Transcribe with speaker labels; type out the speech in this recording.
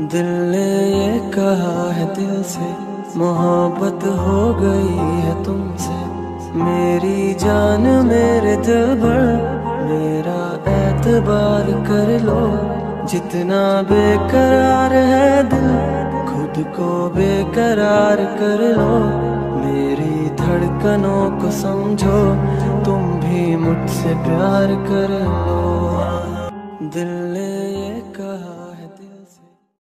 Speaker 1: दिल ने ये कहा है दिल से, मोहब्बत हो गई है तुमसे। मेरी जान मेरे दिल भर, मेरा एतबार कर लो। जितना बेकरार है दिल, खुद को बेकरार कर लो। मेरी धड़कनों को समझो, तुम भी मुझसे प्यार कर लो। दिल ने ये